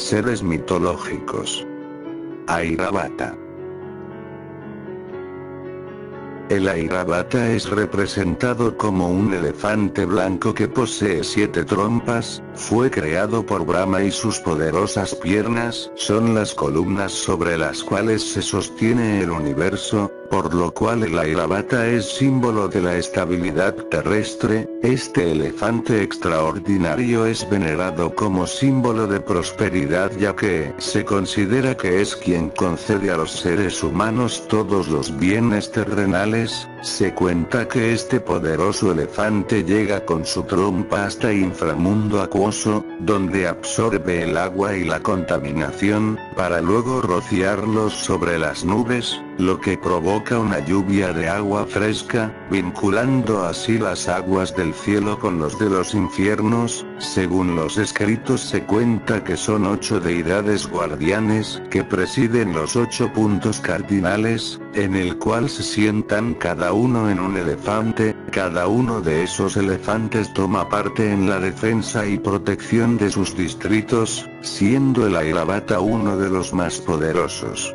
seres mitológicos. Airavata. El Airavata es representado como un elefante blanco que posee siete trompas, fue creado por Brahma y sus poderosas piernas son las columnas sobre las cuales se sostiene el universo, por lo cual el Airavata es símbolo de la estabilidad terrestre, este elefante extraordinario es venerado como símbolo de prosperidad ya que se considera que es quien concede a los seres humanos todos los bienes terrenales, se cuenta que este poderoso elefante llega con su trompa hasta inframundo acuoso, donde absorbe el agua y la contaminación, para luego rociarlos sobre las nubes, lo que provoca una lluvia de agua fresca, vinculando así las aguas del cielo con los de los infiernos, según los escritos se cuenta que son ocho deidades guardianes que presiden los ocho puntos cardinales, en el cual se sientan cada uno en un elefante, cada uno de esos elefantes toma parte en la defensa y protección de sus distritos, siendo el Airavata uno de los más poderosos.